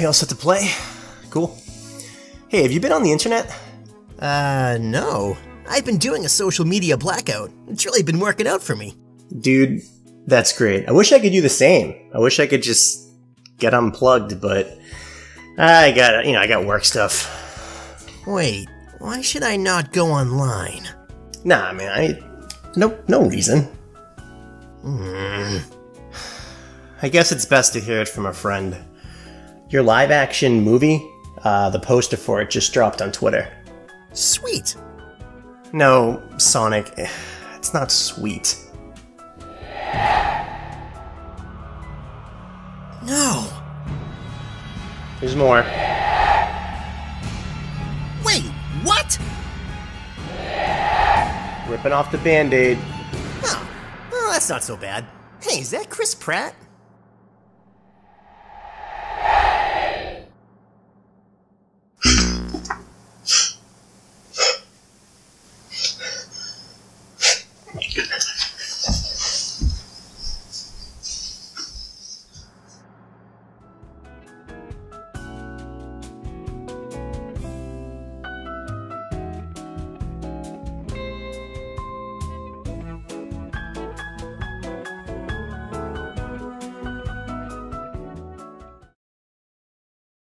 You all set to play? Cool. Hey, have you been on the internet? Uh, no. I've been doing a social media blackout. It's really been working out for me. Dude, that's great. I wish I could do the same. I wish I could just get unplugged, but I got, you know, I got work stuff. Wait, why should I not go online? Nah, man, I no no reason. Hmm. I guess it's best to hear it from a friend. Your live action movie, uh, the poster for it just dropped on Twitter. Sweet. No, Sonic, it's not sweet. No. There's more. Wait, what? Ripping off the band aid. Oh, well, that's not so bad. Hey, is that Chris Pratt?